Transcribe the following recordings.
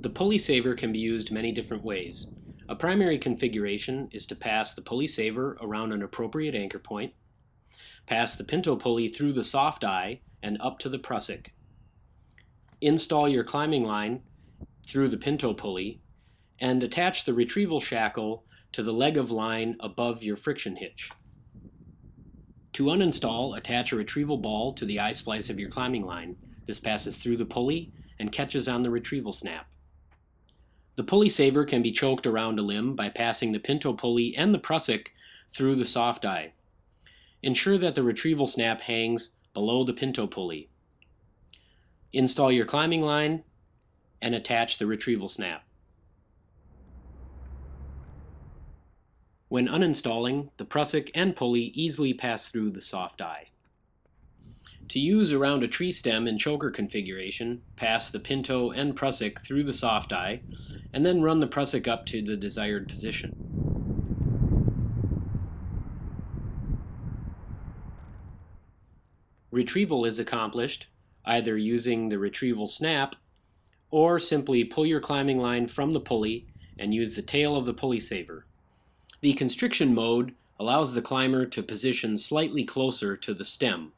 The pulley saver can be used many different ways. A primary configuration is to pass the pulley saver around an appropriate anchor point, pass the pinto pulley through the soft eye and up to the prusik, install your climbing line through the pinto pulley, and attach the retrieval shackle to the leg of line above your friction hitch. To uninstall, attach a retrieval ball to the eye splice of your climbing line. This passes through the pulley and catches on the retrieval snap. The pulley saver can be choked around a limb by passing the pinto pulley and the prusik through the soft eye. Ensure that the retrieval snap hangs below the pinto pulley. Install your climbing line and attach the retrieval snap. When uninstalling, the prusik and pulley easily pass through the soft eye. To use around a tree stem in choker configuration, pass the pinto and prusik through the soft eye, and then run the prusik up to the desired position. Retrieval is accomplished either using the retrieval snap or simply pull your climbing line from the pulley and use the tail of the pulley saver. The constriction mode allows the climber to position slightly closer to the stem.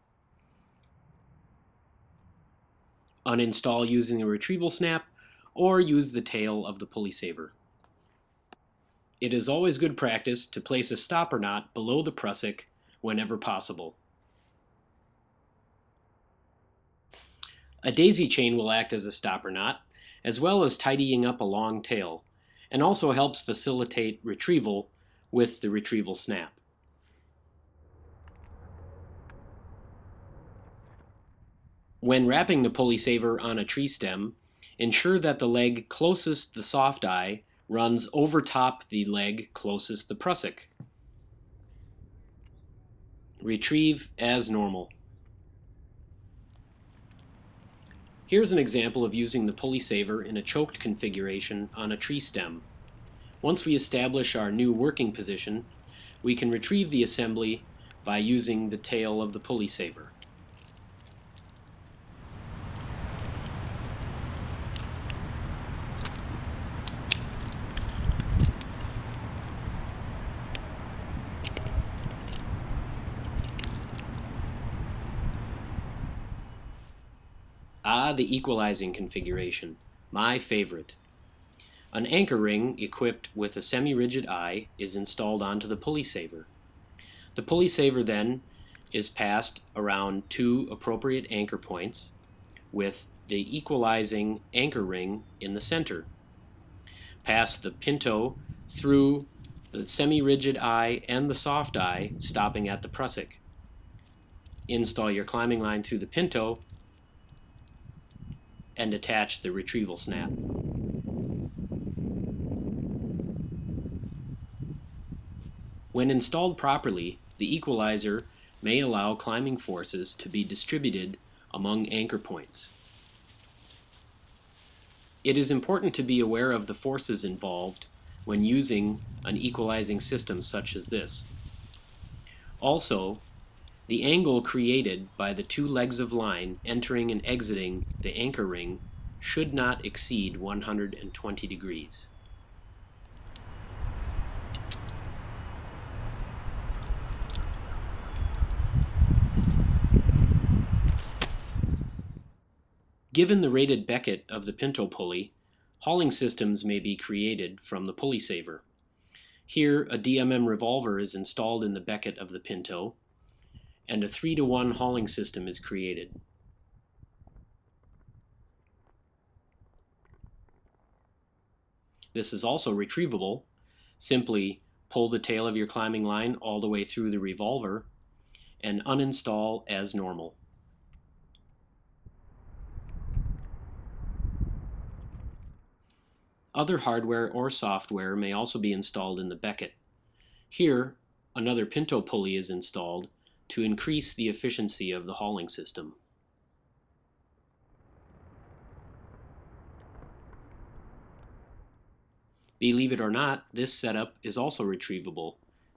Uninstall using the retrieval snap or use the tail of the pulley saver. It is always good practice to place a stopper knot below the prusik whenever possible. A daisy chain will act as a stopper knot, as well as tidying up a long tail, and also helps facilitate retrieval with the retrieval snap. When wrapping the pulley saver on a tree stem, ensure that the leg closest the soft eye runs over top the leg closest the prusik. Retrieve as normal. Here's an example of using the pulley saver in a choked configuration on a tree stem. Once we establish our new working position, we can retrieve the assembly by using the tail of the pulley saver. The equalizing configuration, my favorite. An anchor ring equipped with a semi-rigid eye is installed onto the pulley saver. The pulley saver then is passed around two appropriate anchor points with the equalizing anchor ring in the center. Pass the pinto through the semi-rigid eye and the soft eye, stopping at the prusik. Install your climbing line through the pinto and attach the retrieval snap. When installed properly, the equalizer may allow climbing forces to be distributed among anchor points. It is important to be aware of the forces involved when using an equalizing system such as this. Also, the angle created by the two legs of line entering and exiting the anchor ring should not exceed 120 degrees. Given the rated becket of the pinto pulley, hauling systems may be created from the pulley saver. Here, a DMM revolver is installed in the becket of the pinto, and a 3 to 1 hauling system is created. This is also retrievable. Simply pull the tail of your climbing line all the way through the revolver and uninstall as normal. Other hardware or software may also be installed in the becket. Here, another pinto pulley is installed to increase the efficiency of the hauling system. Believe it or not, this setup is also retrievable.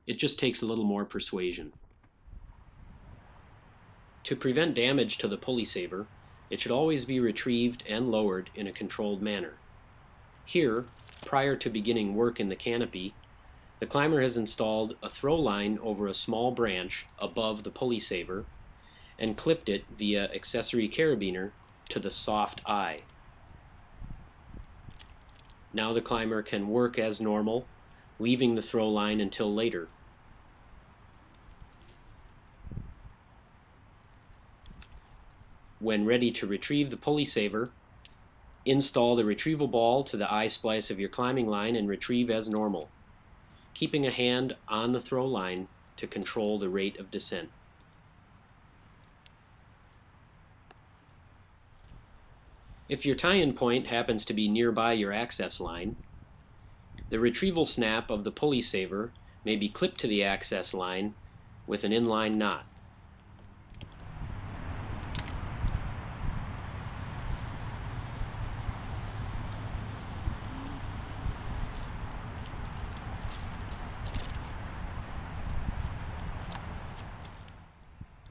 It just takes a little more persuasion. To prevent damage to the pulley saver, it should always be retrieved and lowered in a controlled manner. Here, prior to beginning work in the canopy, the climber has installed a throw line over a small branch above the pulley saver and clipped it via accessory carabiner to the soft eye. Now the climber can work as normal, leaving the throw line until later. When ready to retrieve the pulley saver, install the retrieval ball to the eye splice of your climbing line and retrieve as normal, keeping a hand on the throw line to control the rate of descent. If your tie-in point happens to be nearby your access line, the retrieval snap of the pulley saver may be clipped to the access line with an inline knot.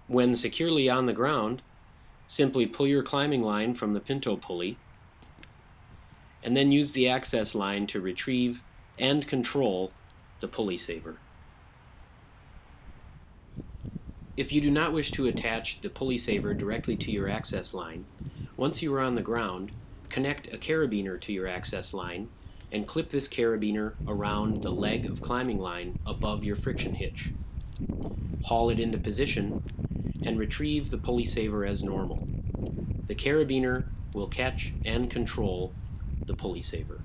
When securely on the ground, simply pull your climbing line from the pinto pulley and then use the access line to retrieve and control the pulley saver. If you do not wish to attach the pulley saver directly to your access line, once you are on the ground, connect a carabiner to your access line and clip this carabiner around the leg of climbing line above your friction hitch. Haul it into position and retrieve the pulley saver as normal. The carabiner will catch and control the pulley saver.